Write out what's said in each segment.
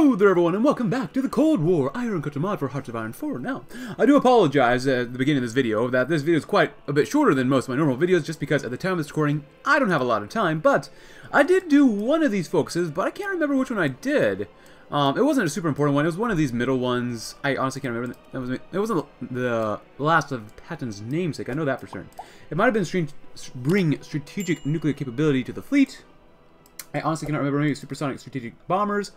Hello there everyone and welcome back to the Cold War Iron Curtain mod for Hearts of Iron 4. Now, I do apologize at the beginning of this video that this video is quite a bit shorter than most of my normal videos just because at the time of this recording I don't have a lot of time, but I did do one of these focuses, but I can't remember which one I did. Um, it wasn't a super important one, it was one of these middle ones. I honestly can't remember. That was, it wasn't the last of Patton's namesake, I know that for certain. It might have been bring strategic nuclear capability to the fleet. I honestly cannot remember maybe supersonic strategic bombers.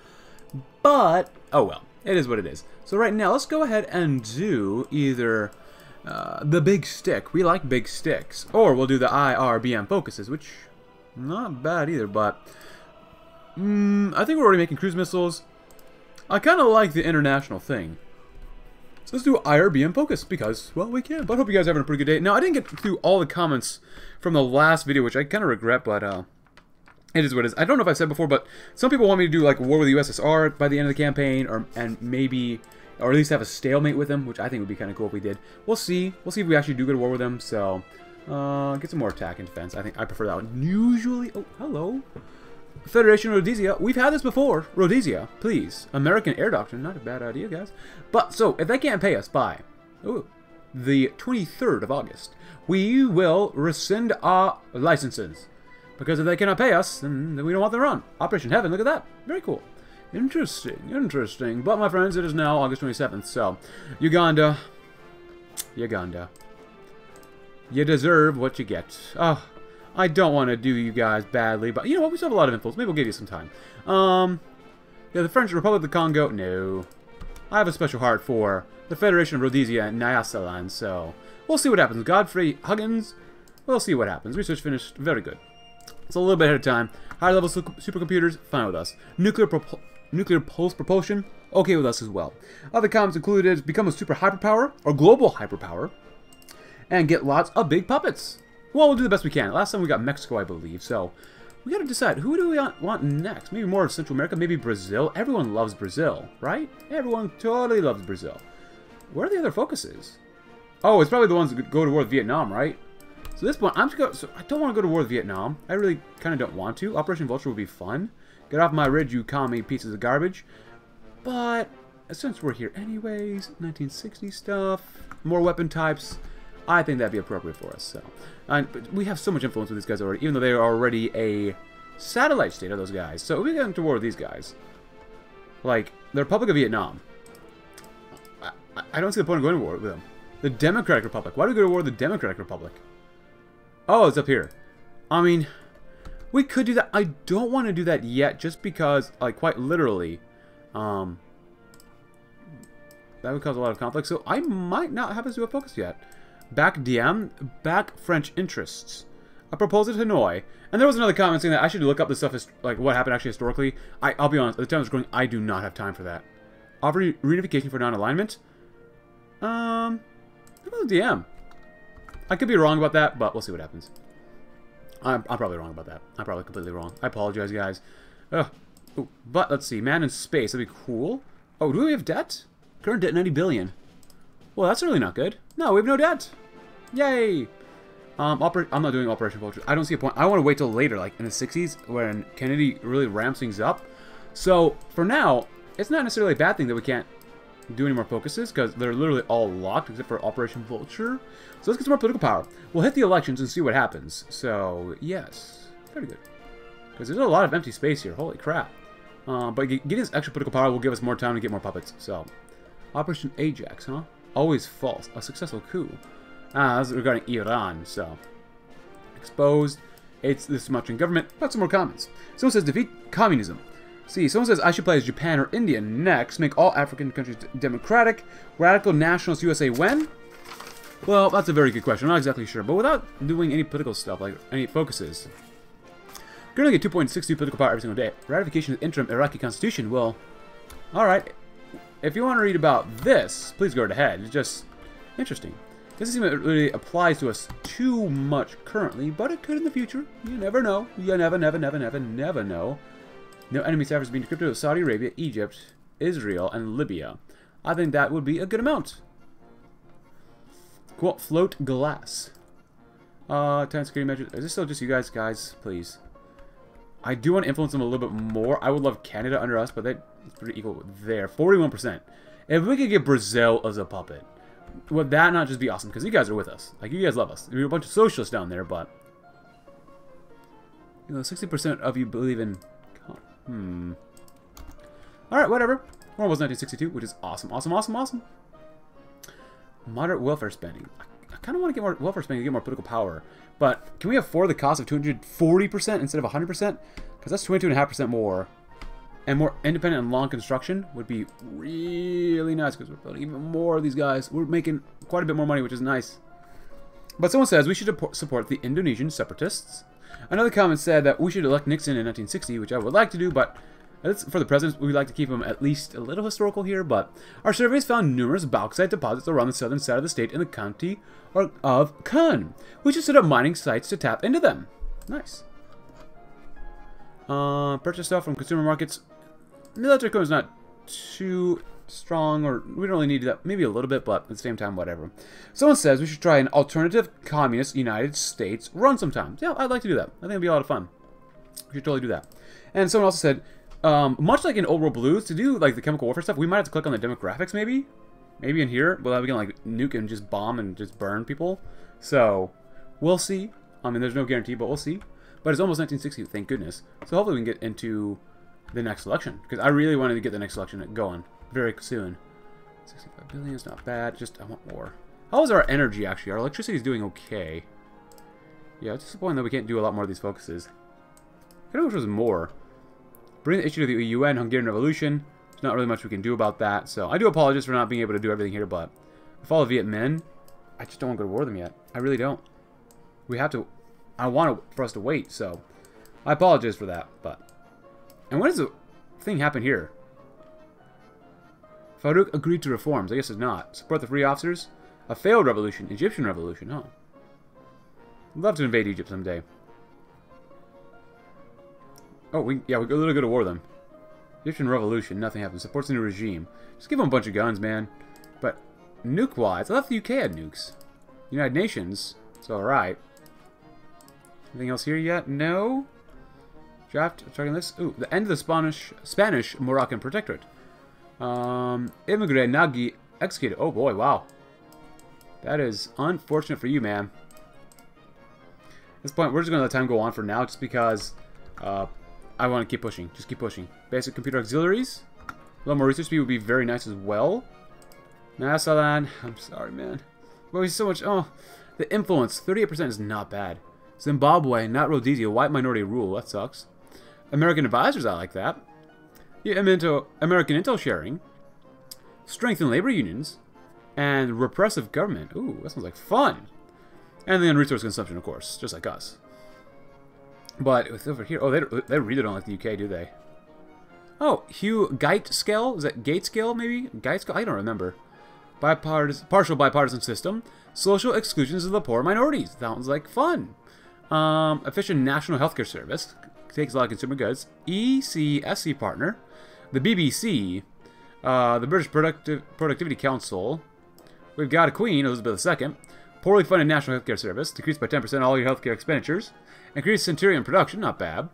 But, oh well, it is what it is. So right now, let's go ahead and do either uh, the big stick. We like big sticks. Or we'll do the IRBM focuses, which, not bad either, but... Mm, I think we're already making cruise missiles. I kind of like the international thing. So let's do IRBM focus, because, well, we can. But hope you guys are having a pretty good day. Now, I didn't get through all the comments from the last video, which I kind of regret, but... Uh, it is what it is. I don't know if I've said before, but some people want me to do like war with the USSR by the end of the campaign, or and maybe, or at least have a stalemate with them, which I think would be kind of cool if we did. We'll see. We'll see if we actually do go to war with them. So, uh, get some more attack and defense. I think I prefer that one. Usually, oh, hello. Federation Rhodesia. We've had this before. Rhodesia, please. American Air Doctrine. Not a bad idea, guys. But, so, if they can't pay us by ooh, the 23rd of August, we will rescind our licenses. Because if they cannot pay us, then, we don't want them run. Operation Heaven, look at that. Very cool. Interesting, interesting. But, my friends, it is now August 27th, so... Uganda. Uganda. You deserve what you get. Oh, I don't want to do you guys badly, but you know what? We still have a lot of influence. Maybe we'll give you some time. Um, yeah, the French Republic of the Congo? No. I have a special heart for the Federation of Rhodesia and Nyasaland, so we'll see what happens. Godfrey Huggins, we'll see what happens. Research finished. Very good. It's a little bit ahead of time. Higher level supercomputers, fine with us. Nuclear nuclear pulse propulsion, okay with us as well. Other comments included become a super hyperpower or global hyperpower, and get lots of big puppets. Well, we'll do the best we can. Last time we got Mexico, I believe, so we gotta decide who do we want next. Maybe more of Central America, maybe Brazil. Everyone loves Brazil, right? Everyone totally loves Brazil. Where are the other focuses? Oh, it's probably the ones that go to war with Vietnam, right? So this point, I'm just going. So I don't want to go to war with Vietnam. I really kind of don't want to. Operation Vulture would be fun. Get off my ridge, you commie pieces of garbage. But since we're here anyways, 1960 stuff, more weapon types. I think that'd be appropriate for us. So, and we have so much influence with these guys already, even though they are already a satellite state of those guys. So we get into war with these guys, like the Republic of Vietnam, I, I don't see the point of going to war with them. The Democratic Republic. Why do we go to war with the Democratic Republic? Oh, it's up here. I mean, we could do that. I don't want to do that yet, just because, like, quite literally, um, that would cause a lot of conflict. So I might not have us do a focus yet. Back Diem, back French interests. A proposal to Hanoi. And there was another comment saying that I should look up the stuff, like what happened actually historically. I, I'll be honest, the time I was going, I do not have time for that. Offer reunification for non-alignment? Um, what about Diem? I could be wrong about that, but we'll see what happens. I'm, I'm probably wrong about that. I'm probably completely wrong. I apologize, guys. Ugh. Ooh, but let's see. Man in space. That'd be cool. Oh, do we have debt? Current debt 90 billion. Well, that's really not good. No, we have no debt. Yay! Um, I'm not doing Operation Vulture. I don't see a point. I want to wait till later, like in the 60s, when Kennedy really ramps things up. So, for now, it's not necessarily a bad thing that we can't do any more focuses because they're literally all locked except for Operation Vulture. So let's get some more political power. We'll hit the elections and see what happens. So, yes. Very good. Because there's a lot of empty space here. Holy crap. Uh, but getting this extra political power will give us more time to get more puppets. So, Operation Ajax, huh? Always false. A successful coup. Ah, that's regarding Iran, so. Exposed. It's this much in government. Got some more comments. Someone says defeat communism. See, someone says I should play as Japan or India next. Make all African countries democratic. Radical nationalist USA when? Well, that's a very good question. I'm not exactly sure. But without doing any political stuff, like any focuses, to get 2.62 political power every single day. Ratification of the interim Iraqi constitution. Well, alright. If you want to read about this, please go ahead. It's just interesting. Doesn't seem it really applies to us too much currently, but it could in the future. You never know. You never, never, never, never, never know. No enemy servers being decrypted with Saudi Arabia, Egypt, Israel, and Libya. I think that would be a good amount. Cool. Float glass. Uh, 10 security measures. Is this still just you guys? Guys, please. I do want to influence them a little bit more. I would love Canada under us, but that's pretty equal there. 41%. If we could get Brazil as a puppet, would that not just be awesome? Because you guys are with us. Like, you guys love us. We're a bunch of socialists down there, but... You know, 60% of you believe in... Hmm. Alright, whatever. Was 1962, which is awesome, awesome, awesome, awesome. Moderate welfare spending. I, I kind of want to get more welfare spending to get more political power. But can we afford the cost of 240% instead of 100%? Because that's 22.5% more. And more independent and long construction would be really nice because we're building even more of these guys. We're making quite a bit more money, which is nice. But someone says we should support the Indonesian separatists. Another comment said that we should elect Nixon in 1960, which I would like to do, but for the president, we'd like to keep him at least a little historical here, but our surveys found numerous bauxite deposits around the southern side of the state in the county of Kun. We should set up mining sites to tap into them. Nice. Uh, purchase stuff from consumer markets. Military equipment is not too strong, or we don't really need that. Maybe a little bit, but at the same time, whatever. Someone says we should try an alternative communist United States run sometime. Yeah, I'd like to do that. I think it'd be a lot of fun. We should totally do that. And someone also said, um, much like in Old World Blues, to do like the chemical warfare stuff, we might have to click on the demographics maybe? Maybe in here, without we can like nuke and just bomb and just burn people. So, we'll see. I mean, there's no guarantee, but we'll see. But it's almost 1960, thank goodness. So hopefully we can get into the next election. Because I really wanted to get the next election going very soon. 65 billion is not bad, just I want more. How is our energy, actually? Our electricity is doing okay. Yeah, it's disappointing that we can't do a lot more of these focuses. I wish it was more. Bring the issue to the UN Hungarian Revolution. There's not really much we can do about that, so I do apologize for not being able to do everything here, but follow Viet Minh, I just don't want to go to war with them yet. I really don't. We have to... I want to, for us to wait, so... I apologize for that, but... And what does the thing happen here? Farouk agreed to reforms. I guess it's not. Support the free officers? A failed revolution. Egyptian revolution, huh? love to invade Egypt someday. Oh, we yeah, we go, literally go to war with them. Egyptian revolution, nothing happens. Supports the new regime. Just give them a bunch of guns, man. But nuke-wise, I thought the UK had nukes. United Nations, it's alright. Anything else here yet? No? Draft, checking this. Ooh, the end of the Spanish Spanish Moroccan Protectorate. Um, Imre Nagy executed. Oh boy, wow. That is unfortunate for you, man. At this point, we're just going to let time go on for now, just because uh, I want to keep pushing. Just keep pushing. Basic computer auxiliaries. A little more research speed would be very nice as well. Nyasaland. I'm sorry, man. But we so much... Oh, the influence. 38% is not bad. Zimbabwe, not Rhodesia. White minority rule. That sucks. American advisors, I like that. Yeah, American intel sharing. Strengthen labor unions. And repressive government. Ooh, that sounds like fun. And then resource consumption, of course. Just like us. But with over here, oh, they, they really don't like the UK, do they? Oh, Hugh Gaitskell? Is that scale, maybe? Geit scale? I don't remember. Bipartisan, partial bipartisan system. Social exclusions of the poor minorities. Sounds like fun. Um, efficient national healthcare service. Takes a lot of consumer goods. ECSC partner. The BBC. Uh, the British Productiv Productivity Council. We've got a queen, Elizabeth II. Poorly funded national healthcare service. Decreased by 10% all your healthcare expenditures. Increased Centurion production, not bad.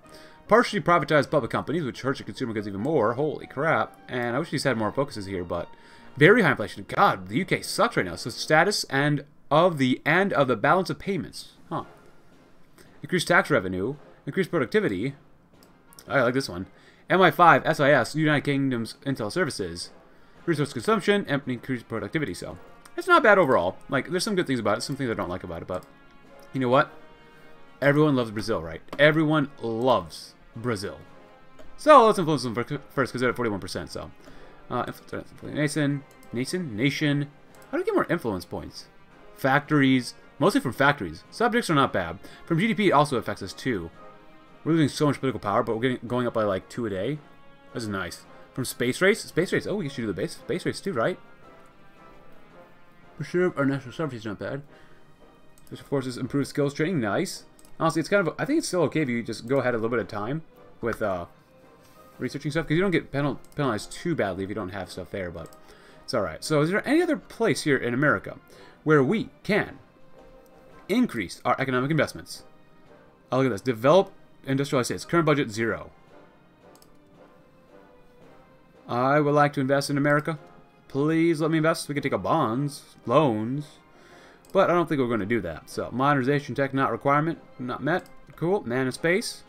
Partially privatized public companies, which hurts your consumer goods even more. Holy crap. And I wish these had more focuses here, but very high inflation. God, the UK sucks right now. So status and of the and of the balance of payments. Huh. Increased tax revenue. Increased productivity. I like this one. MI5, SIS, United Kingdom's Intel Services. Resource consumption and increased productivity, so. It's not bad overall. Like, there's some good things about it, some things I don't like about it, but you know what? Everyone loves Brazil, right? Everyone loves Brazil. So let's influence them first because they're at 41%. So, uh, nation, nation, nation. How do we get more influence points? Factories, mostly from factories. Subjects are not bad. From GDP, it also affects us too. We're losing so much political power, but we're getting going up by like two a day. This is nice. From space race, space race. Oh, we should do the base space race too, right? Preserve our national sovereignty is not bad. Special forces improve skills training, nice. Honestly, it's kind of, I think it's still okay if you just go ahead a little bit of time with uh, researching stuff, because you don't get penal penalized too badly if you don't have stuff there, but it's alright. So is there any other place here in America where we can increase our economic investments? Oh, look at this. Develop industrialized states. Current budget, zero. I would like to invest in America. Please let me invest. We can take a bonds, loans. But I don't think we're going to do that. So, modernization tech not requirement, not met. Cool. Man in space.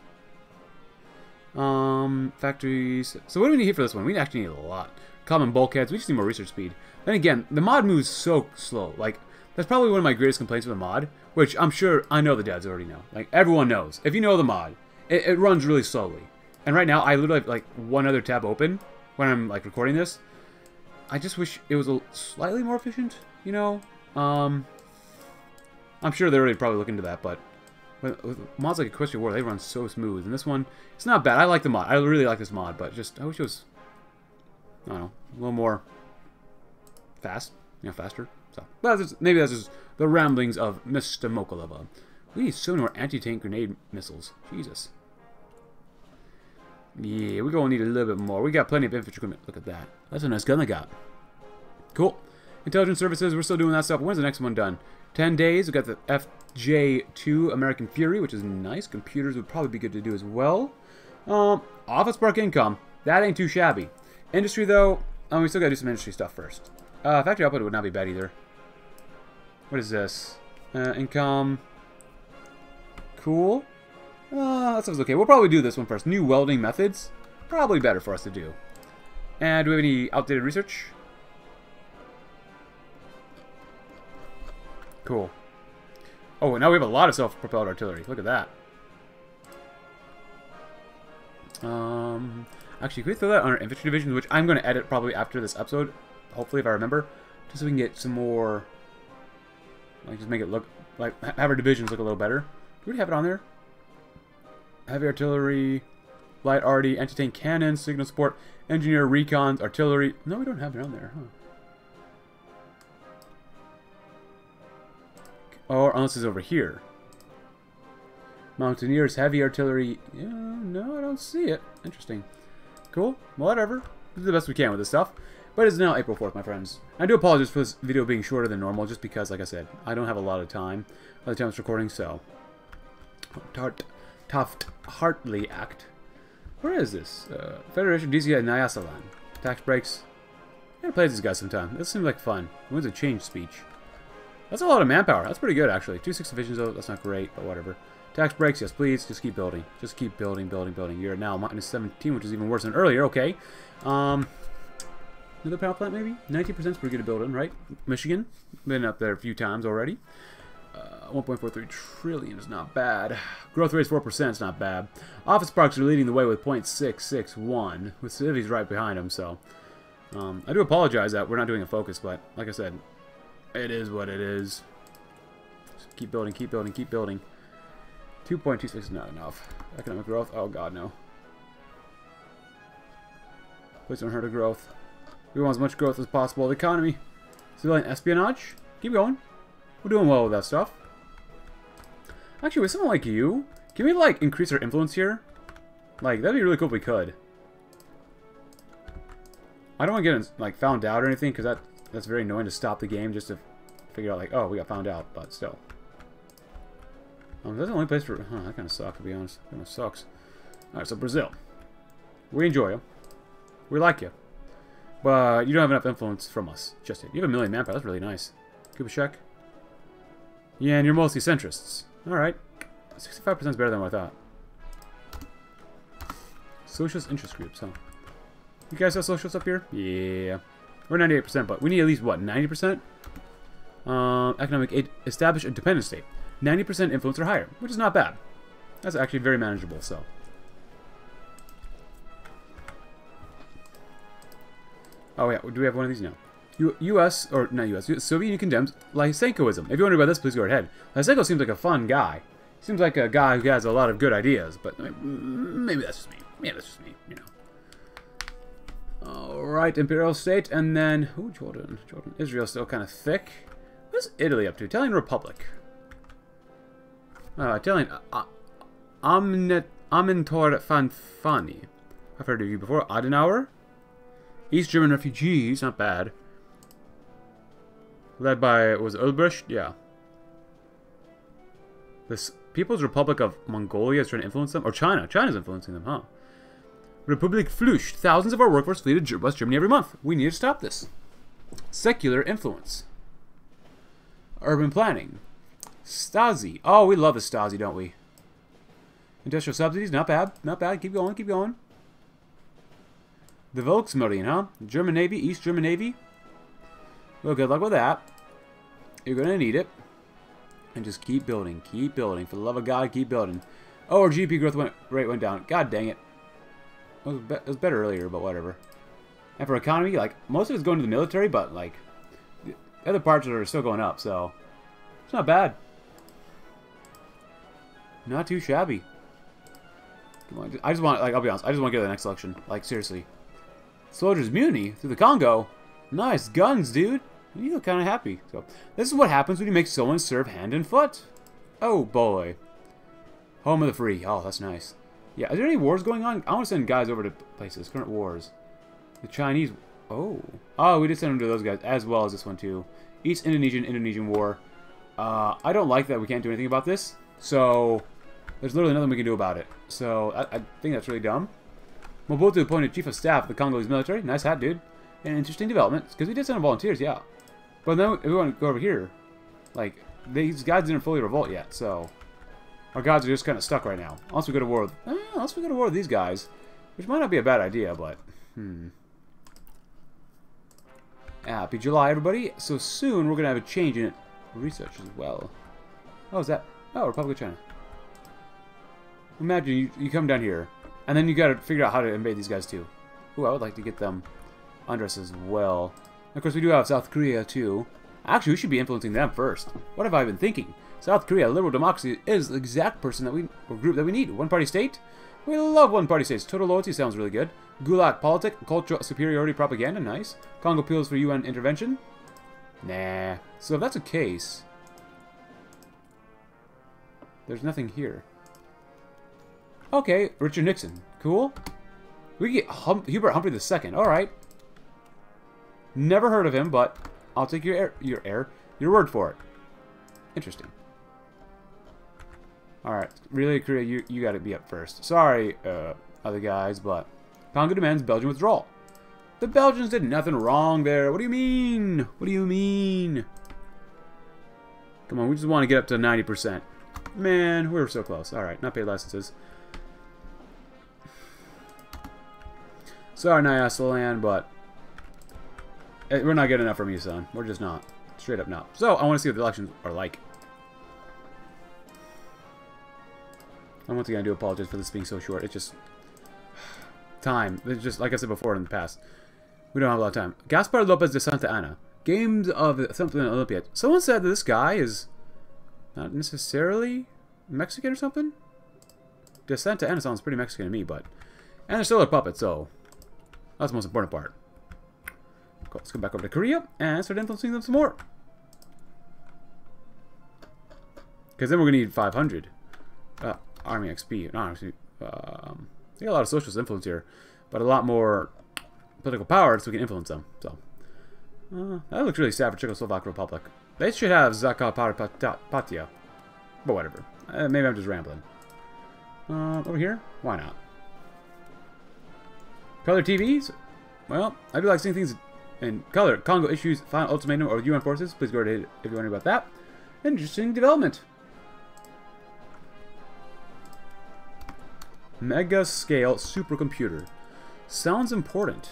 Um, factories. So what do we need here for this one? We actually need a lot. Common bulkheads. We just need more research speed. Then again, the mod moves so slow. Like, that's probably one of my greatest complaints with the mod, which I'm sure I know the dads already know. Like, everyone knows. If you know the mod, it, it runs really slowly. And right now, I literally have, like, one other tab open when I'm, like, recording this. I just wish it was a slightly more efficient, you know? Um, I'm sure they're already probably looking into that, but with, with mods like Equestria War, they run so smooth. And this one, it's not bad. I like the mod. I really like this mod, but just, I wish it was, I don't know, a little more fast, you know, faster. So, that's just, maybe that's just the ramblings of Mr. Mochalover. We need so many more anti-tank grenade missiles. Jesus. Yeah, we're going to need a little bit more. We got plenty of infantry equipment. Look at that. That's a nice gun I got. Cool. Intelligence services, we're still doing that stuff. When's the next one done? 10 days. we got the FJ2 American Fury, which is nice. Computers would probably be good to do as well. Um, Office Park income. That ain't too shabby. Industry, though, um, we still gotta do some industry stuff first. Uh, factory output would not be bad either. What is this? Uh, income. Cool. Uh, that sounds okay. We'll probably do this one first. New welding methods. Probably better for us to do. And do we have any outdated research? Cool. Oh, now we have a lot of self-propelled artillery. Look at that. Um, actually, can we throw that on our infantry division, which I'm going to edit probably after this episode, hopefully if I remember, just so we can get some more, like, just make it look, like, have our divisions look a little better. Do we have it on there? Heavy artillery, light arty, anti-tank cannons, signal support, engineer, recon, artillery. No, we don't have it on there, huh? Or unless it's over here. Mountaineers, heavy artillery. Yeah, no, I don't see it. Interesting. Cool. Whatever. Do the best we can with this stuff. But it's now April 4th, my friends. I do apologize for this video being shorter than normal, just because, like I said, I don't have a lot of time by the time it's recording, so... Tart, Taft Hartley Act. Where is this? Uh, Federation DCI Nyasaland. Tax breaks. I gotta play these guys sometime. This seems like fun. When's a change speech? That's a lot of manpower. That's pretty good, actually. Two six divisions, though. That's not great, but whatever. Tax breaks, yes, please. Just keep building. Just keep building, building, building. You're now minus 17, which is even worse than earlier. Okay. Um, another power plant, maybe? 19% is pretty good to build in, right? Michigan. Been up there a few times already. Uh, 1.43 trillion is not bad. Growth rate is 4%. It's not bad. Office parks are leading the way with 0.661, with civies right behind them, so... Um, I do apologize that we're not doing a focus, but like I said, it is what it is. Just keep building, keep building, keep building. 2.26 is not enough. Economic growth? Oh god, no. Please don't hurt our growth. We want as much growth as possible. of The economy. Civilian espionage? Keep going. We're doing well with that stuff. Actually, with someone like you, can we, like, increase our influence here? Like, that'd be really cool if we could. I don't want to get, like, found out or anything, because that that's very annoying to stop the game just to figure out, like, oh, we got found out, but still. Um, that's the only place for... Huh, that kind of sucks, to be honest. Kind of sucks. Alright, so Brazil. We enjoy you. We like you. But you don't have enough influence from us just yet. You have a million manpower. That's really nice. check. Yeah, and you're mostly centrists. Alright. 65% is better than what I thought. Socialist interest groups, huh? You guys have socialists up here? Yeah. We're 98%, but we need at least, what, 90%? Um, economic aid, establish a dependent state. 90% influence or higher, which is not bad. That's actually very manageable, so. Oh yeah, do we have one of these now? U U.S. or not U.S. Soviet Union condemns Lysenkoism. If you wonder about this, please go ahead. Lysenko seems like a fun guy. Seems like a guy who has a lot of good ideas, but maybe that's just me. Yeah, that's just me, you know. Alright, Imperial State, and then... Ooh, Jordan. Jordan. Israel's still kind of thick. What's Italy up to? Italian Republic. Uh, Italian... Uh, Amnet... Amintore Fanfani. I've heard of you before. Adenauer? East German refugees, not bad. Led by, was Ulbricht? Yeah. This People's Republic of Mongolia is trying to influence them? Or China. China's influencing them, huh? Republikflucht. Thousands of our workforce flee to West Germany every month. We need to stop this. Secular influence. Urban planning. Stasi. Oh, we love the Stasi, don't we? Industrial subsidies, not bad. Not bad. Keep going, keep going. The Volksmarine, huh? German Navy, East German Navy. Well, good luck with that. You're going to need it. And just keep building, keep building. For the love of God, keep building. Oh, our GDP growth went, rate went down. God dang it. It was, it was better earlier, but whatever. And for economy, like, most of it's going to the military, but, like, the other parts are still going up, so it's not bad. Not too shabby. Come on, I just want, like, I'll be honest, I just want to get to the next selection. Like, seriously. Soldiers Mutiny through the Congo. Nice guns, dude. You look kind of happy. So, this is what happens when you make someone serve hand and foot. Oh, boy. Home of the free. Oh, that's nice. Yeah, is there any wars going on? I want to send guys over to places. Current wars. The Chinese... Oh. Oh, we did send them to those guys, as well as this one, too. East Indonesian, Indonesian War. Uh, I don't like that we can't do anything about this. So, there's literally nothing we can do about it. So, I, I think that's really dumb. Mobutu appointed Chief of Staff of the Congolese military. Nice hat, dude. An interesting development. Because we did send volunteers, yeah. But then we want to go over here. Like, these guys didn't fully revolt yet, so... Our gods are just kind of stuck right now. Unless we go to war with... Eh, unless we go to war with these guys. Which might not be a bad idea, but... Hmm. Happy July, everybody. So soon, we're going to have a change in research as well. Oh, is that... Oh, Republic of China. Imagine you, you come down here, and then you got to figure out how to invade these guys, too. Ooh, I would like to get them under us as well. Of course, we do have South Korea, too. Actually, we should be influencing them first. What have I been thinking? South Korea, liberal democracy, is the exact person that we, or group that we need. One-party state? We love one-party states. Total loyalty sounds really good. Gulag politic, cultural superiority propaganda, nice. Congo appeals for UN intervention? Nah. So if that's a case, there's nothing here. Okay, Richard Nixon. Cool. We get hum Hubert Humphrey II. Alright. Never heard of him, but I'll take your air, your air, your word for it. Interesting. Alright, really, Korea, you, you gotta be up first. Sorry, uh, other guys, but Congo demands Belgian withdrawal. The Belgians did nothing wrong there. What do you mean? What do you mean? Come on, we just want to get up to 90%. Man, we were so close. Alright, not paid licenses. Sorry, Nyasaland, but we're not getting enough from you, son. We're just not. Straight up not. So, I want to see what the elections are like. And once again, I do apologize for this being so short. It's just... Time. It's just, like I said before in the past. We don't have a lot of time. Gaspar Lopez de Santa Ana. Games of something Olympiad. Someone said that this guy is not necessarily Mexican or something? De Santa Ana sounds pretty Mexican to me, but... And they're still a puppet, so... That's the most important part. Cool. Let's go back over to Korea and start influencing them some more. Because then we're going to need 500. Uh, Army XP. Not XP. Um, we got a lot of socialist influence here. But a lot more political power so we can influence them. So, uh, That looks really sad for Czechoslovak Republic. They should have Zakarpattia. But whatever. Uh, maybe I'm just rambling. Uh, over here? Why not? Color TVs? Well, I do like seeing things in color. Congo issues final ultimatum or UN forces. Please go ahead if you're wondering about that. Interesting development. Mega scale supercomputer. Sounds important.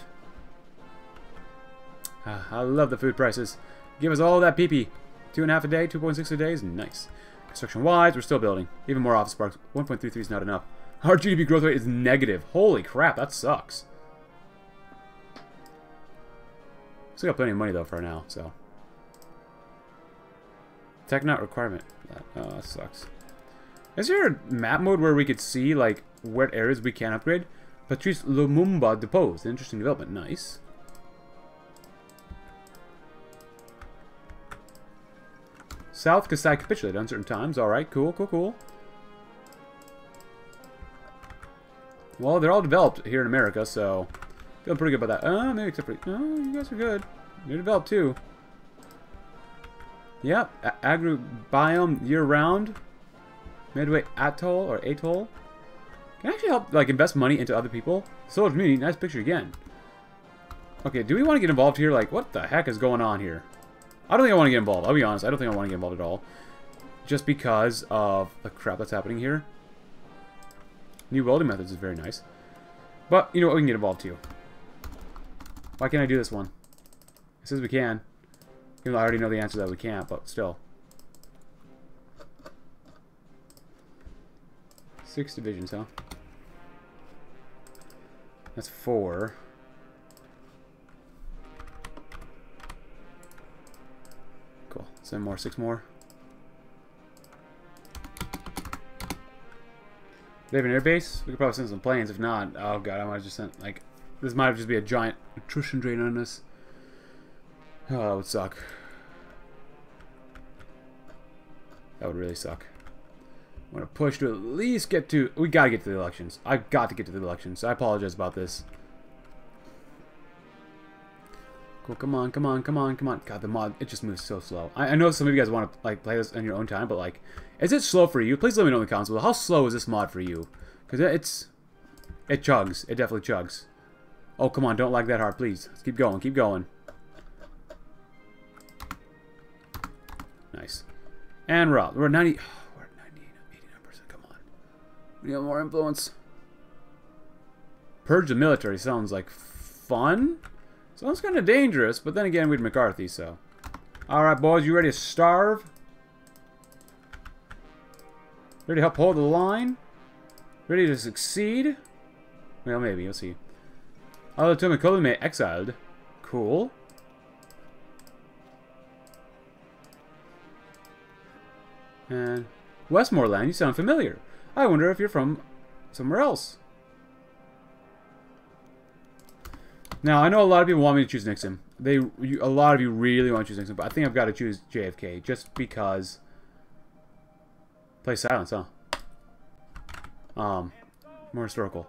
Ah, I love the food prices. Give us all that PP. Two and a half a day, 2.6 a day is nice. Construction-wise, we're still building. Even more office parks. 1.33 is not enough. Our GDP growth rate is negative. Holy crap, that sucks. Still got plenty of money though for now, so. Tech not requirement. Oh, that sucks. Is there a map mode where we could see like what areas we can upgrade? Patrice Lumumba deposed. Interesting development. Nice. South Kasai capitulated at uncertain times. Alright, cool, cool, cool. Well, they're all developed here in America, so Feeling pretty good about that. Uh, maybe except for... Oh, you guys are good. You're developed too. Yep. Biome year-round. Midway Atoll or Atoll. Can I actually help, like, invest money into other people? Solar community, nice picture again. Okay, do we want to get involved here? Like, what the heck is going on here? I don't think I want to get involved. I'll be honest. I don't think I want to get involved at all. Just because of the crap that's happening here. New welding methods is very nice. But, you know what? We can get involved too. Why can't I do this one? It says we can. Even though I already know the answer that we can't, but still. Six divisions, huh? That's four. Cool. Seven more, six more. they have an air base? We could probably send some planes. If not, oh god, I might have just sent, like, this might just be a giant attrition drain on us. Oh, that would suck. That would really suck. I'm going to push to at least get to... We got to get to the elections. I've got to get to the elections. I apologize about this. Cool, come on, come on, come on, come on. God, the mod, it just moves so slow. I, I know some of you guys want to like play this in your own time, but like, is it slow for you? Please let me know in the comments below. How slow is this mod for you? Because it's... It chugs. It definitely chugs. Oh, come on, don't lag that hard, please. Let's keep going, keep going. Nice. And we're. We're at 90... we're at 90, 89%. Come on. We need more influence. Purge the military sounds like fun? Sounds kind of dangerous, but then again, we'd McCarthy, so. Alright, boys, you ready to starve? Ready to help hold the line? Ready to succeed? Well, maybe, we'll see. Although Tomikolo exiled. Cool. And Westmoreland, you sound familiar. I wonder if you're from somewhere else. Now, I know a lot of people want me to choose Nixon. They, you, a lot of you really want to choose Nixon, but I think I've got to choose JFK just because. Play silence, huh? Um, more historical.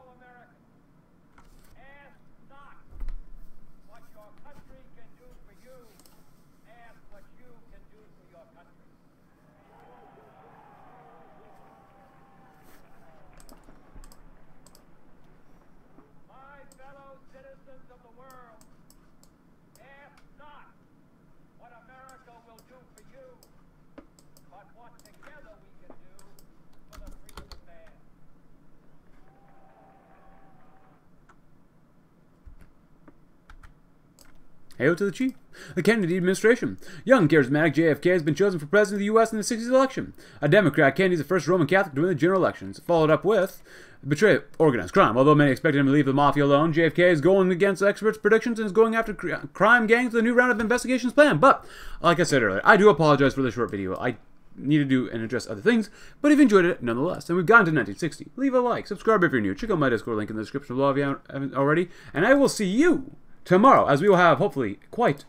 Hail to the chief. The Kennedy administration. Young, charismatic JFK has been chosen for president of the U.S. in the 60s election. A Democrat, Kennedy is the first Roman Catholic to win the general elections. Followed up with betrayal, organized crime. Although many expected him to leave the mafia alone, JFK is going against experts' predictions and is going after crime gangs with a new round of investigations planned. But, like I said earlier, I do apologize for the short video. I need to do and address other things, but if you enjoyed it nonetheless, and we've gotten to 1960, leave a like, subscribe if you're new, check out my Discord link in the description below if you haven't already, and I will see you tomorrow, as we will have, hopefully, quite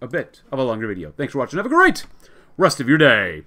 a bit of a longer video. Thanks for watching. Have a great rest of your day.